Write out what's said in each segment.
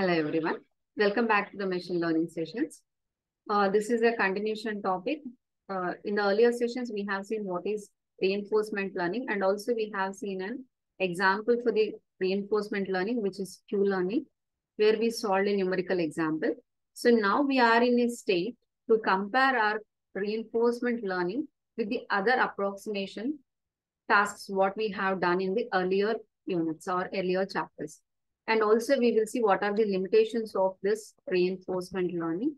Hello everyone. Welcome back to the machine learning sessions. Uh, this is a continuation topic. Uh, in the earlier sessions, we have seen what is reinforcement learning and also we have seen an example for the reinforcement learning, which is Q learning, where we solved a numerical example. So now we are in a state to compare our reinforcement learning with the other approximation tasks, what we have done in the earlier units or earlier chapters. And also we will see what are the limitations of this reinforcement learning.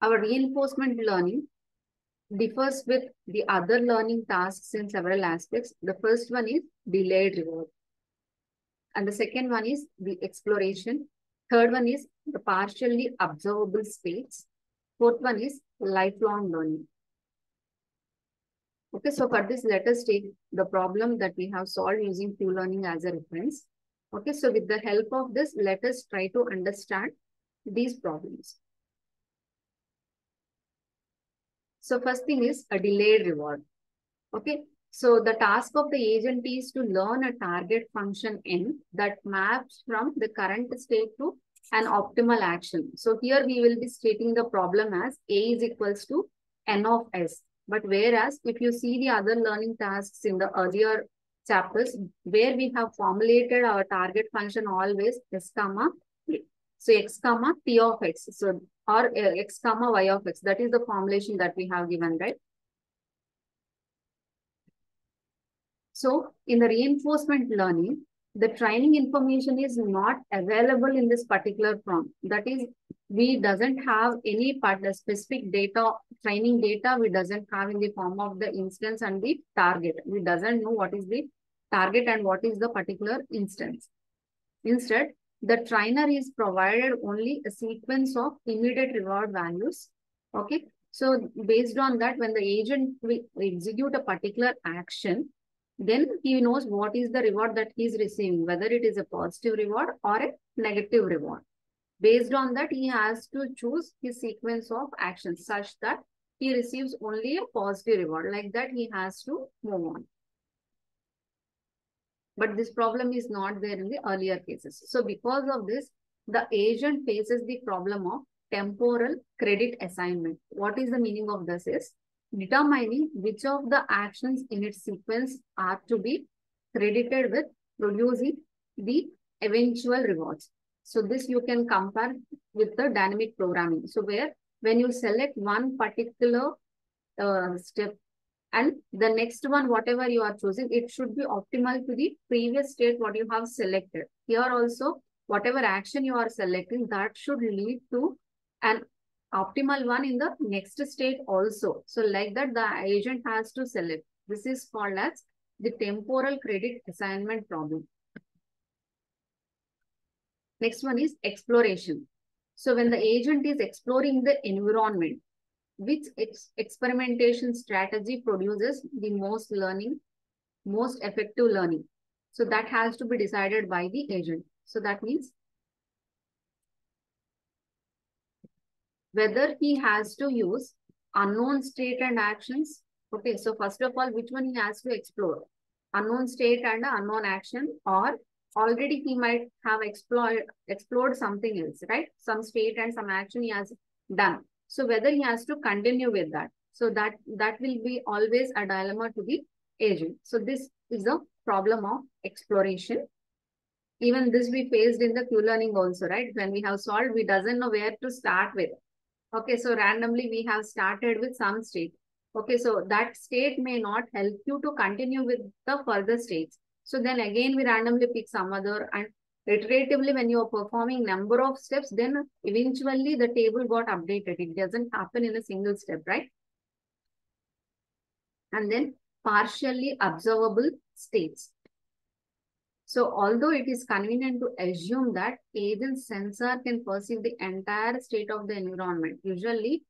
Our reinforcement learning differs with the other learning tasks in several aspects. The first one is delayed reward. And the second one is the exploration. Third one is the partially observable states. Fourth one is lifelong learning. Okay, so for this, let us take the problem that we have solved using Q learning as a reference. Okay, so with the help of this, let us try to understand these problems. So first thing is a delayed reward. Okay, so the task of the agent is to learn a target function n that maps from the current state to an optimal action. So here we will be stating the problem as a is equals to n of s. But whereas if you see the other learning tasks in the earlier chapters, where we have formulated our target function always s comma so x comma t of x. So or uh, x comma y of x. That is the formulation that we have given, right? So in the reinforcement learning, the training information is not available in this particular form. That is, we doesn't have any part, specific data, training data, we doesn't have in the form of the instance and the target. We doesn't know what is the target and what is the particular instance. Instead, the trainer is provided only a sequence of immediate reward values. Okay. So based on that, when the agent will execute a particular action, then he knows what is the reward that he is receiving, whether it is a positive reward or a negative reward. Based on that, he has to choose his sequence of actions such that he receives only a positive reward. Like that, he has to move on. But this problem is not there in the earlier cases. So because of this, the agent faces the problem of temporal credit assignment. What is the meaning of this is determining which of the actions in its sequence are to be credited with producing the eventual rewards. So this you can compare with the dynamic programming. So where when you select one particular uh, step and the next one, whatever you are choosing, it should be optimal to the previous state what you have selected. Here also, whatever action you are selecting, that should lead to an optimal one in the next state also. So like that, the agent has to select. This is called as the temporal credit assignment problem. Next one is exploration. So when the agent is exploring the environment, which ex experimentation strategy produces the most learning, most effective learning. So that has to be decided by the agent. So that means whether he has to use unknown state and actions. Okay, so first of all, which one he has to explore? Unknown state and unknown action or already he might have explored explored something else, right? Some state and some action he has done. So whether he has to continue with that. So that, that will be always a dilemma to the agent. So this is a problem of exploration. Even this we faced in the Q learning also, right? When we have solved, we doesn't know where to start with. Okay, so randomly we have started with some state. Okay, so that state may not help you to continue with the further states. So then again, we randomly pick some other and iteratively when you are performing number of steps, then eventually the table got updated. It doesn't happen in a single step, right? And then partially observable states. So although it is convenient to assume that agent sensor can perceive the entire state of the environment, usually,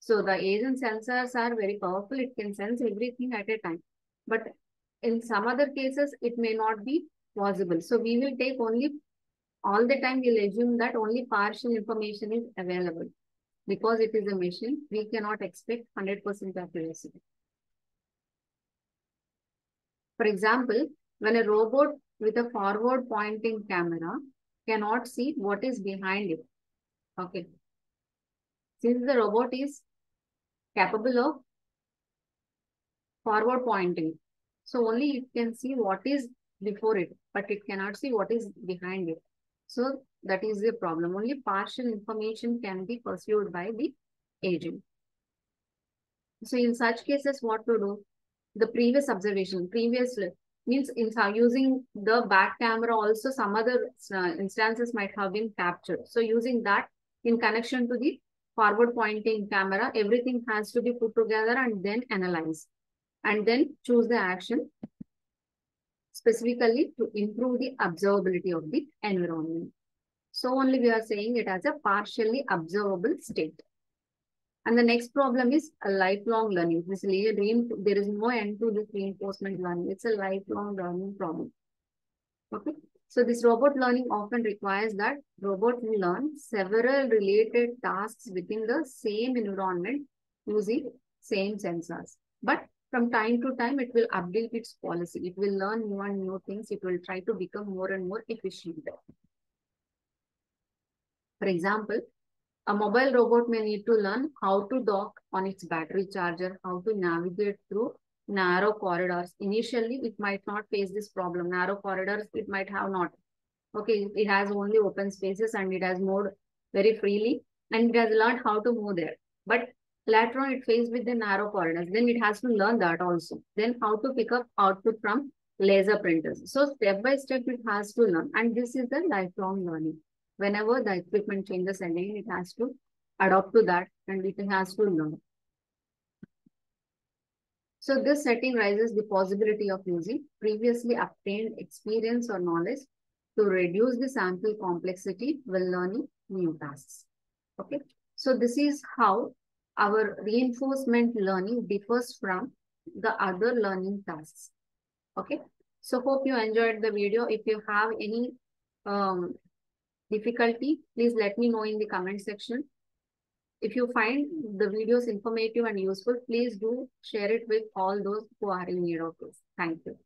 so the agent sensors are very powerful. It can sense everything at a time. But in some other cases, it may not be possible. So we will take only, all the time we'll assume that only partial information is available. Because it is a machine, we cannot expect 100% accuracy. For example, when a robot with a forward pointing camera cannot see what is behind it. Okay. Since the robot is capable of forward pointing, so only it can see what is before it, but it cannot see what is behind it. So that is the problem. Only partial information can be pursued by the agent. So in such cases, what to do? The previous observation, previous means in using the back camera also some other uh, instances might have been captured. So using that in connection to the forward pointing camera, everything has to be put together and then analyze and then choose the action specifically to improve the observability of the environment. So only we are saying it as a partially observable state. And the next problem is a lifelong learning. This there is no end to this reinforcement learning. It's a lifelong learning problem. Okay. So this robot learning often requires that robot will learn several related tasks within the same environment using same sensors. But from time to time, it will update its policy. It will learn new and new things. It will try to become more and more efficient. For example, a mobile robot may need to learn how to dock on its battery charger, how to navigate through narrow corridors. Initially, it might not face this problem. Narrow corridors, it might have not. Okay, it has only open spaces and it has moved very freely and it has learned how to move there. But later on, it faced with the narrow corridors. Then it has to learn that also. Then how to pick up output from laser printers. So step by step, it has to learn. And this is the lifelong learning whenever the equipment changes again, it has to adopt to that and it has to learn. So this setting raises the possibility of using previously obtained experience or knowledge to reduce the sample complexity while learning new tasks. Okay. So this is how our reinforcement learning differs from the other learning tasks. Okay. So hope you enjoyed the video. If you have any um, difficulty, please let me know in the comment section. If you find the videos informative and useful, please do share it with all those who are in need of this. Thank you.